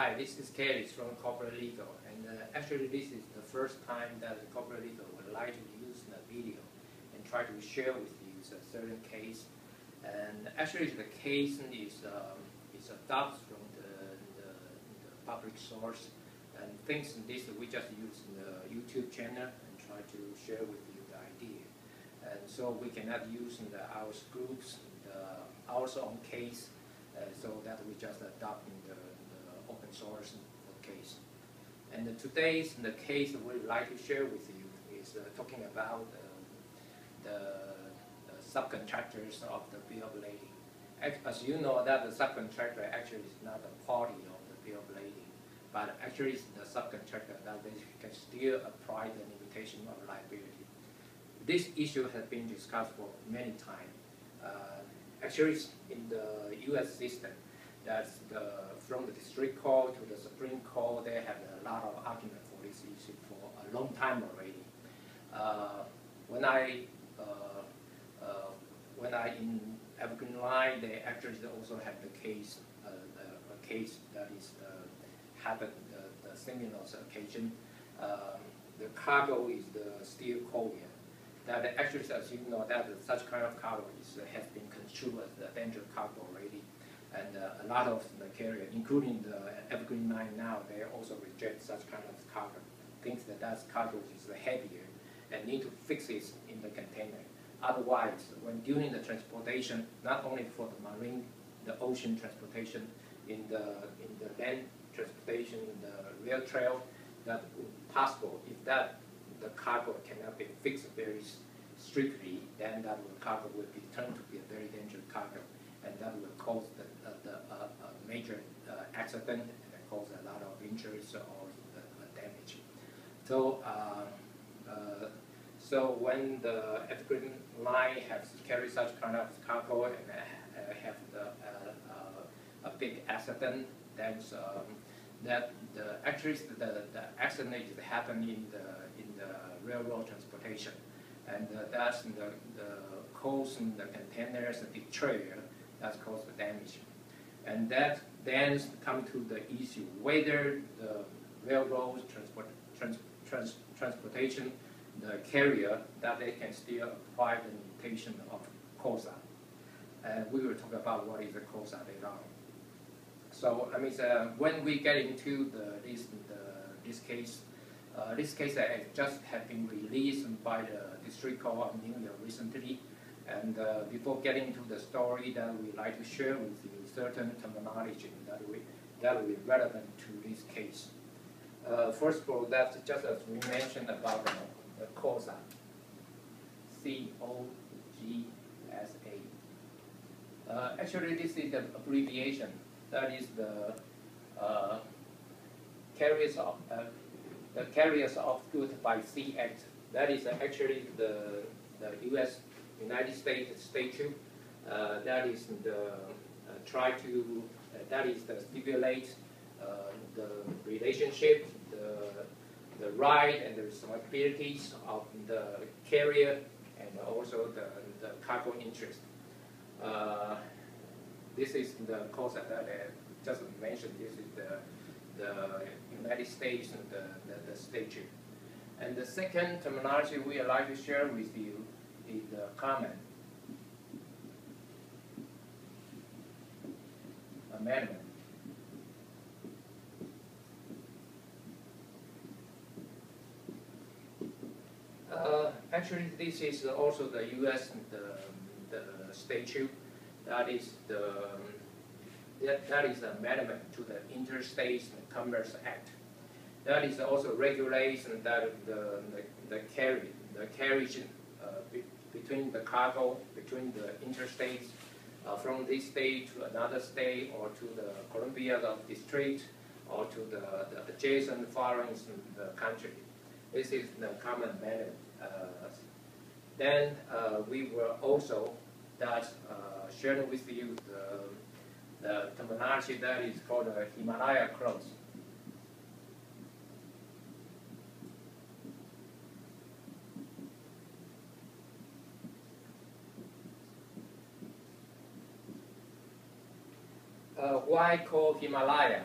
Hi, this is Kelly from Corporate Legal, and uh, actually this is the first time that Corporate Legal would like to use the video and try to share with you a certain case. And actually the case is, um, is adopted from the, the, the, public source and things in this we just use the YouTube channel and try to share with you the idea. And so we cannot use in the our groups, the, our own case, uh, so that we just adopt the open source case. And today's the case we'd like to share with you is uh, talking about uh, the, the, subcontractors of the bill of lading. As you know, that the subcontractor actually is not a party of the bill of lading, but actually the subcontractor that they can still apply the limitation of liability. This issue has been discussed for many times. Uh, actually, in the U.S. system, that's the, from the district court to the Supreme Court, they have a lot of argument for this issue for a long time already. Uh, when I uh, uh, when I in Evergreen Line, they actually also have the case, uh, the, a case that is happened the, similar occasion. The cargo is the steel collier. That actually, as you know, that such kind of cargo is, has been construed as the dangerous cargo already. And uh, a lot of the carrier, including the Evergreen Line now, they also reject such kind of cargo. Thinks that that cargo is heavier and need to fix it in the container. Otherwise, when during the transportation, not only for the marine, the ocean transportation, in the in the land transportation, in the rail trail, that would possible if that the cargo cannot be fixed very strictly, then that cargo will be turned to be a very dangerous cargo, and that will cause the, uh, the uh, major uh, accident and cause a lot of injuries or uh, damage. So. Uh, so when the Evergreen line has carried such kind of cargo and uh, have the, uh, a big accident, then um, that the actually the, the accident is happening in the in the railroad transportation, and uh, that's the the causing the containers the trailer that's caused the damage, and that then come to the issue whether the railroads, transport trans, trans, transportation the carrier that they can still apply the limitation of COGSA. And we will talk about what is a COGSA later on. So I mean, when we get into the, this, the, this case, uh, this case uh, just have been released by the District Court of New York recently. And uh, before getting into the story that we like to share with you certain terminology that we that will be relevant to this case. Uh, first of all, that's just as we mentioned about the COGSA, C-O-G-S-A. Uh, actually, this is the abbreviation. That is the uh, carriers of uh, the carriers of goods by sea act. That is actually the the U.S. United States statute. Uh, that is the uh, try to uh, that is the stipulate the relationship the right and the responsibilities of the carrier and also the, the cargo interest. Uh, this is the concept that I just mentioned. This is the, the United States and the, the, the statute. And the second terminology we would like to share with you is the Carmack Amendment. Uh, actually, this is also the U.S. the, the statute. That is the that, that is the amendment to the Interstate Commerce Act. That is also regulation that the the, the carry the carriage uh, between the cargo between the interstates uh, from this state to another state or to the Columbia district or to the, the adjacent foreign the country. This is the Carmack Amendment. Uh, then uh, we will also that uh, sharing with you the, the terminology that is called the Himalaya clause. Why call Himalaya?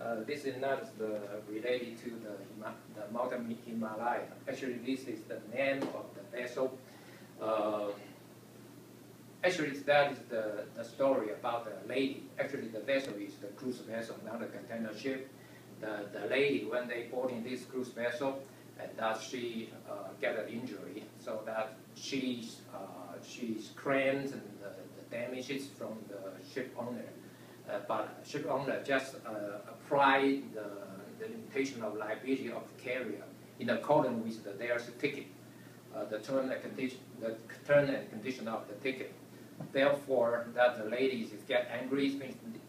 Uh, this is not the, related to the, Hima, the mountain Himalaya. Actually, this is the name of the vessel. Uh, actually, that is the, the story about the lady. Actually, the vessel is the cruise vessel, not a container ship. The, the lady, when they board in this cruise vessel, and that she uh, get an injury, so that she's, uh, she's claimed the, the damages from the ship owner. Uh, but ship owner just uh, apply the, the limitation of liability of the carrier in accordance with the, their ticket, uh, the term and condition, the term and condition of the ticket. Therefore, that the ladies get angry,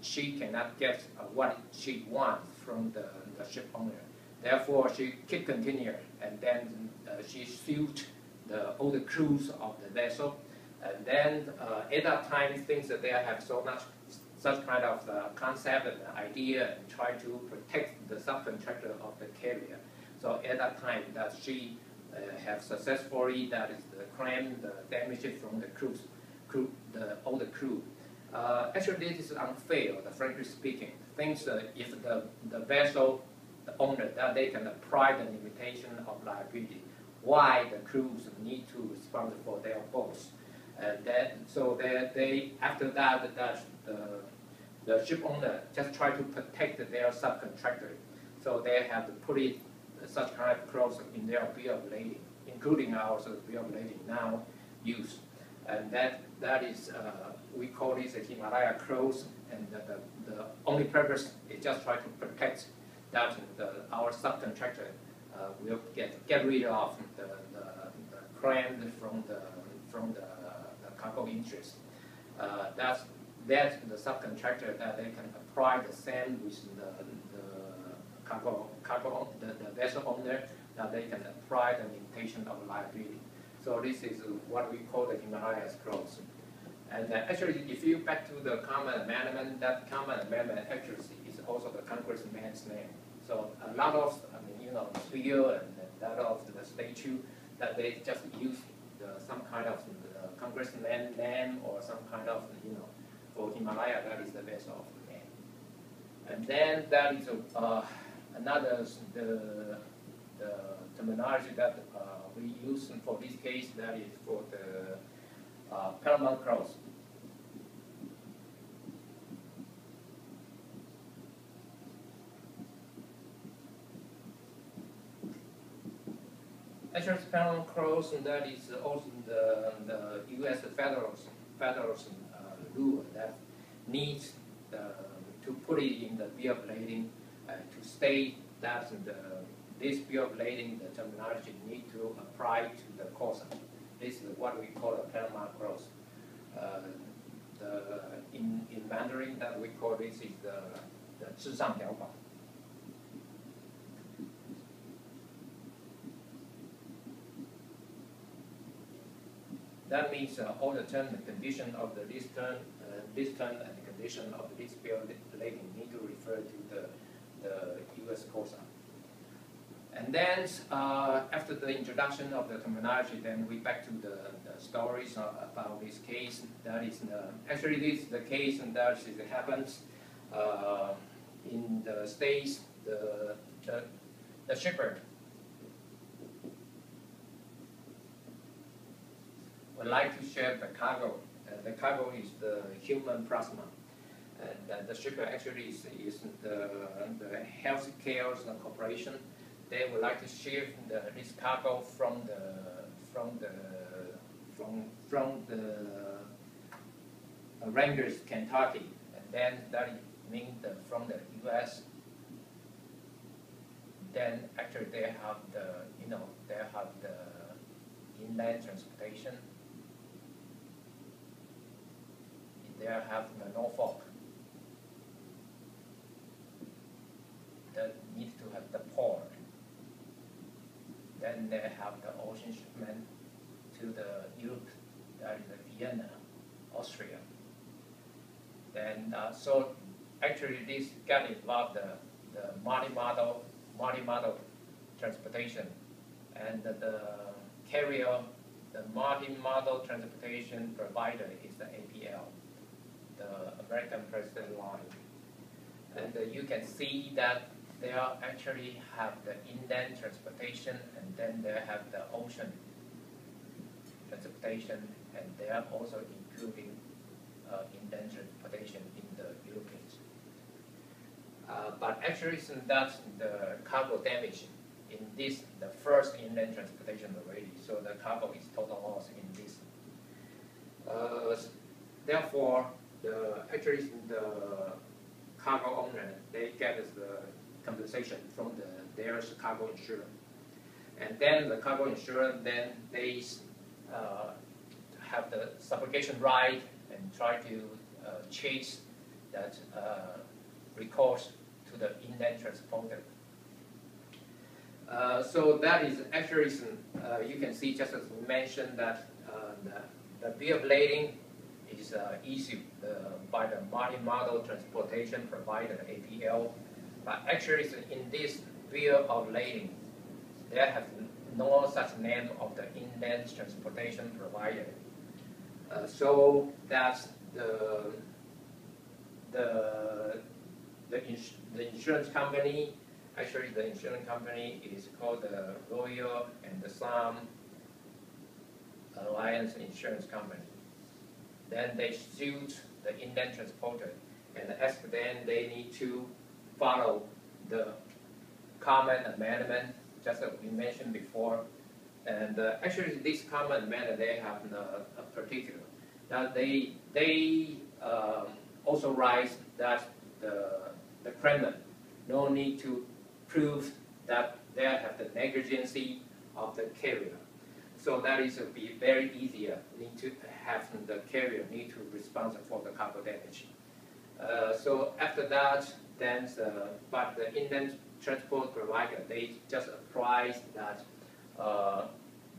she cannot get what she wants from the, the ship owner. Therefore, she keep continue, and then uh, she sued the all the crews of the vessel, and then uh, at that time, things that they have so much such kind of uh, concept and idea and try to protect the subcontractor of the carrier. So at that time that she uh, have successfully that is the claim the damages from the crews, crew, the all the crew. Uh, actually, this is unfair. The frankly speaking, things uh, if the the vessel the owner that they can apply the limitation of liability, why the crews need to respond for their boats. And then, so they, they after that, that the, the ship owner just try to protect their subcontractor. So they have to put it such kind of clause in their bill of lading, including our bill of lading now use. And that that is uh, we call this a Himalaya clause, and the, the, the, only purpose is just try to protect that the, our subcontractor uh, will get get rid of the, the, the claim from the from the cargo interest. Uh, that's that the subcontractor that they can apply the same with the, the cargo cargo the, the vessel owner that they can apply the limitation of liability. So this is what we call the Himalayas clause. And actually, if you back to the Carmack Amendment, that Carmack Amendment actually is also the congressman's name. So a lot of, I mean, you know, bill and a lot of the statute that they just use the, some kind of the congressman name or some kind of, you know, for Himalaya, that is the base of the name. And then that is uh, another, the, the terminology that uh, we use for this case, that is for the uh, paramount clause. Insurance paramount clause, and that is also the, the U.S. federal, federal that needs um, to put it in the bill of lading uh, to state that the, this bill of lading, the terminology need to apply to the COGSA. This is what we call a Paramount clause. Uh, the, in, in Mandarin that we call this is the, the 至上条款。That means uh, all the terms and condition of the this term, uh, this term and the condition of this bill lading need to refer to the, the U.S. COGSA. And then uh, after the introduction of the terminology, then we back to the, the stories about this case. That is the, actually this is the case and that is, it happens uh, in the states. The, the, the shipper would like to share the cargo. Uh, the cargo is the human plasma. And uh, the shipper actually is, is the, the health care corporation. They would like to share the, this cargo from the from the from from the Rangers, Kentucky, and then that means the, from the U.S. Then actually they have the you know they have the inland transportation they have the Norfolk that need to have the port. Then they have the ocean shipment to the Europe, that is Vienna, Austria. Then uh, so actually this got involved the, the multi-modal multi-modal transportation and the, the carrier the multi-modal transportation provider is the APL the American President line. And uh, you can see that they are actually have the inland transportation and then they have the ocean transportation and they are also including uh, inland transportation in the Europeans. Uh, but actually, since that's the cargo damage in this, the first inland transportation already, so the cargo is total loss in this. Uh, therefore, the actually the cargo owner they get the compensation from the their cargo insurance, and then the cargo insurance then they uh, have the subrogation right and try to uh, chase that uh, recourse to the inland transporter. Uh, so that is actually, uh, you can see just as we mentioned that uh, the, the bill of lading is uh, issued by the multi-modal transportation provider, APL. But actually in this bill of lading, there have no such name of the inland transportation provider. Uh, so that's the the the, ins the insurance company. Actually, the insurance company is called the Royal and the Sun Alliance Insurance Company. Then they sued the inland transporter and ask them they need to follow the Carmack Amendment, just as we mentioned before. And uh, actually, this Carmack Amendment, they have a, a particular. Now, they, they um, also write that the, the claimant no need to prove that they have the negligence of the carrier. So that is uh, be very easier. Need to have the carrier need to respond for the cargo damage. Uh, so after that, then the, but the inland transport provider they just apply that uh,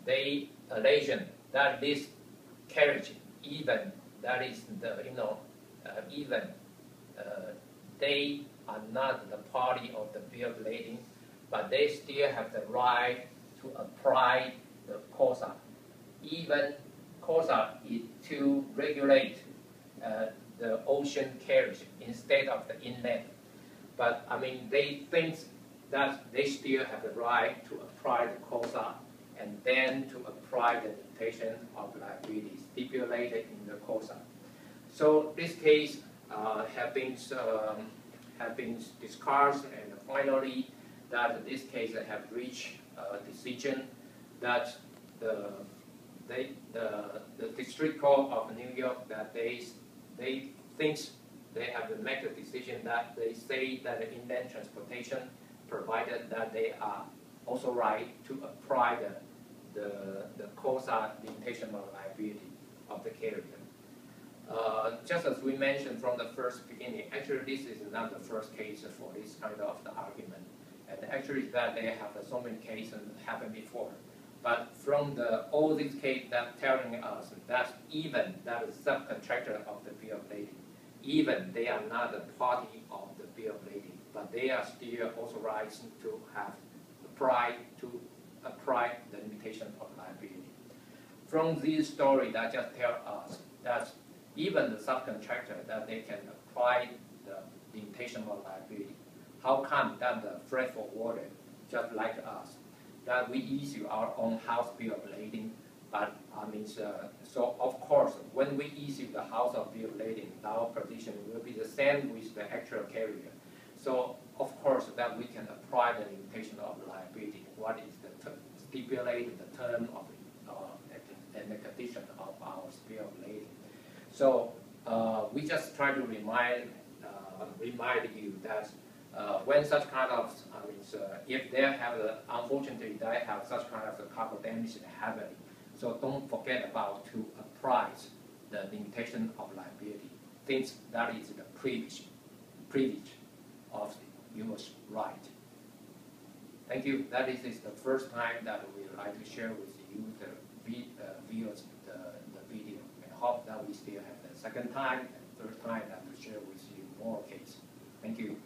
they allegation that this carriage even that is the you know uh, even uh, they are not the party of the bill of lading, but they still have the right to apply the COGSA. Even COGSA is to regulate uh, the ocean carriage instead of the inland. But I mean, they think that they still have the right to apply the COGSA and then to apply the limitation of liability stipulated in the COGSA. So this case uh, have been um, have been discussed and finally that this case have reached a decision that the they, the, the district court of New York that they they thinks they have to make a decision that they say that the inland transportation provided that they are also right to apply the the, the COGSA limitation of liability of the carrier. Uh, just as we mentioned from the first beginning, actually this is not the first case for this kind of the argument. And actually that they have so many cases happened before. But from the all these cases that telling us that even that is subcontractor of the bill of lading, even they are not a party of the bill of lading, but they are still authorized to have apply to apply the limitation of liability. From this story that just tell us that even the subcontractor that they can apply the limitation of liability. How come that the freight forwarder, just like us, that we issue our own house bill of lading, but I mean, uh, so of course, when we issue the house of bill of lading, our position will be the same with the actual carrier. So of course, that we can apply the limitation of liability. What is the stipulated the term of uh, and the condition of our bill of lading. So uh, we just try to remind uh, remind you that uh, when such kind of, I mean, if they have, unfortunately, they have such kind of cargo damage happening, so don't forget about to apply the limitation of liability. Since that is the privilege, privilege of yours right. Thank you. That is, is the first time that we would like to share with you the uh, videos hope that we still have the second time and third time that to share with you more case. Thank you.